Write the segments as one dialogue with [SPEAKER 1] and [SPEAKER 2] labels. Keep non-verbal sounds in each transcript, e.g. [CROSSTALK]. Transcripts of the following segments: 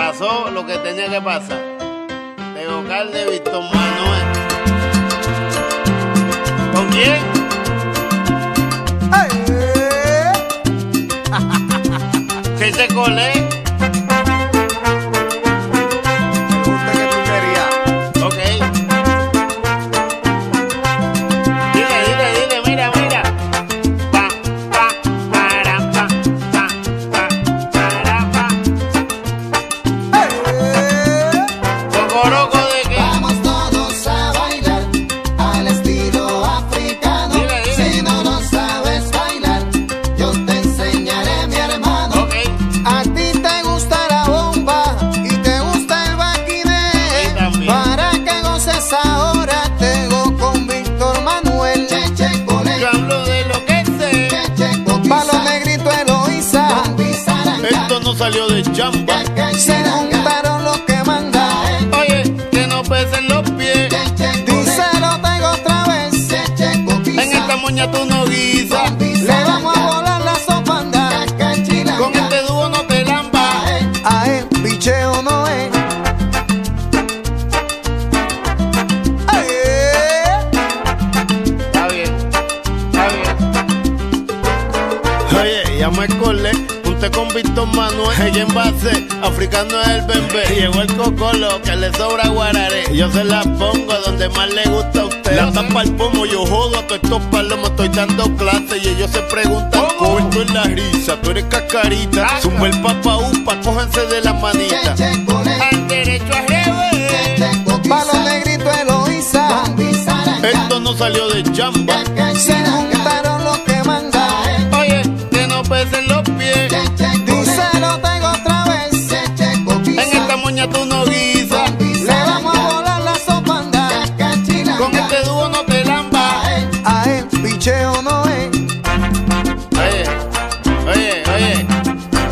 [SPEAKER 1] Pasó lo que tenía que pasar. De vocal de Víctor Manuel. ¿Con quién? [LAUGHS] Que se colé. Salió de chamba.
[SPEAKER 2] Se juntaron
[SPEAKER 1] Me colé. Junté con Víctor Manuel. Ella en base, africano es el bebé. Llegó el cocolo que le sobra guararé. Yo se la pongo donde más le gusta a usted. La tapa el pomo, yo jodo a todos estos palomos. Estoy dando clases y ellos se preguntan: ¿Cómo tú en la risa? Tú eres cascarita. Suma el papa upa, cógense de la manita. Al derecho al revés.
[SPEAKER 2] Pa' los negritos Eloísa.
[SPEAKER 1] Esto no salió de chamba.
[SPEAKER 2] Se
[SPEAKER 1] no pesen los pies.
[SPEAKER 2] Díselo tengo otra vez.
[SPEAKER 1] En esta moña tú no guisas.
[SPEAKER 2] Le vamos a volar la sopanda.
[SPEAKER 1] Con este dúo no te lambas.
[SPEAKER 2] A él, picheo no es.
[SPEAKER 1] Oye, oye, oye.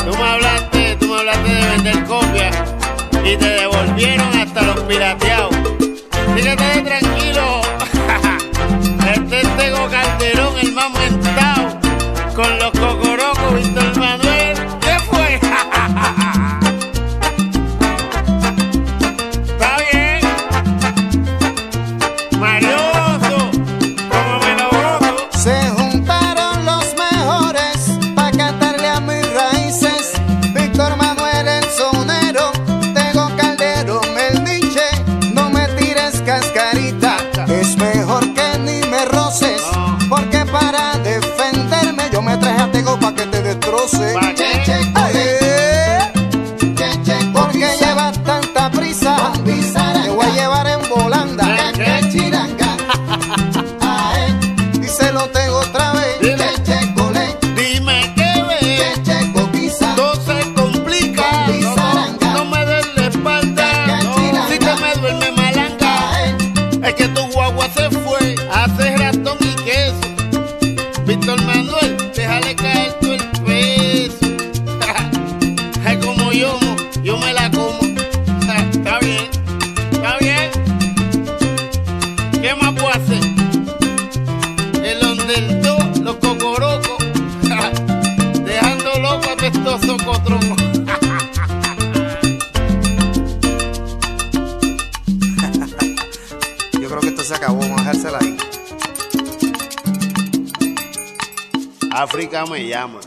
[SPEAKER 1] Tú me hablaste, tú me hablaste de vender copias. Y te devolvieron hasta los pirateados. Síguete Es
[SPEAKER 2] que
[SPEAKER 1] tu
[SPEAKER 3] se acabó. Vamos a dejársela ahí.
[SPEAKER 1] África me llama.